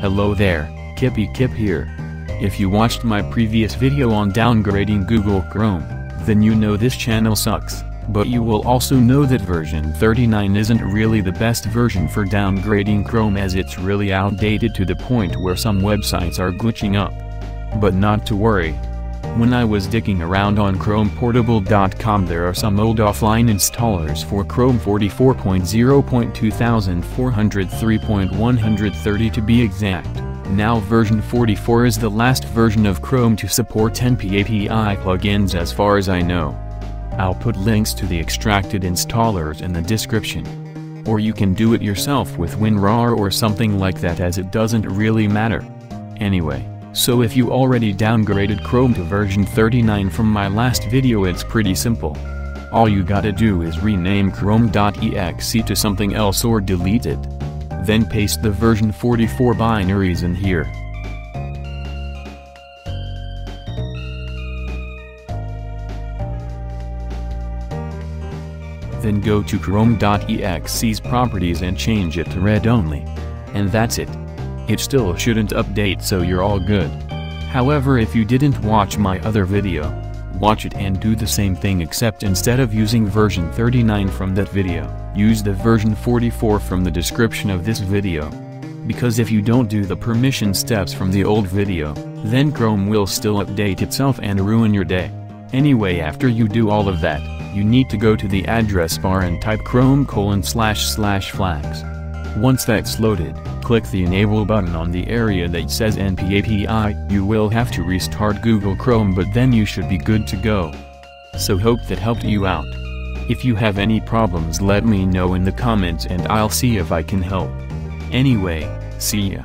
Hello there, Kippykip here. If you watched my previous video on downgrading Google Chrome, then you know this channel sucks, but you will also know that version 39 isn't really the best version for downgrading Chrome as it's really outdated to the point where some websites are glitching up. But not to worry, when I was digging around on chromeportable.com there are some old offline installers for Chrome 44.0.2403.130 to be exact. Now version 44 is the last version of Chrome to support NPAPI plugins as far as I know. I'll put links to the extracted installers in the description. Or you can do it yourself with WinRAR or something like that as it doesn't really matter. Anyway. So if you already downgraded Chrome to version 39 from my last video it's pretty simple. All you gotta do is rename chrome.exe to something else or delete it. Then paste the version 44 binaries in here. Then go to chrome.exe's properties and change it to read only. And that's it. It still shouldn't update so you're all good. However if you didn't watch my other video, watch it and do the same thing except instead of using version 39 from that video, use the version 44 from the description of this video. Because if you don't do the permission steps from the old video, then Chrome will still update itself and ruin your day. Anyway after you do all of that, you need to go to the address bar and type chrome colon slash slash flags. Once that's loaded, click the Enable button on the area that says NPAPI, you will have to restart Google Chrome but then you should be good to go. So hope that helped you out. If you have any problems let me know in the comments and I'll see if I can help. Anyway, see ya.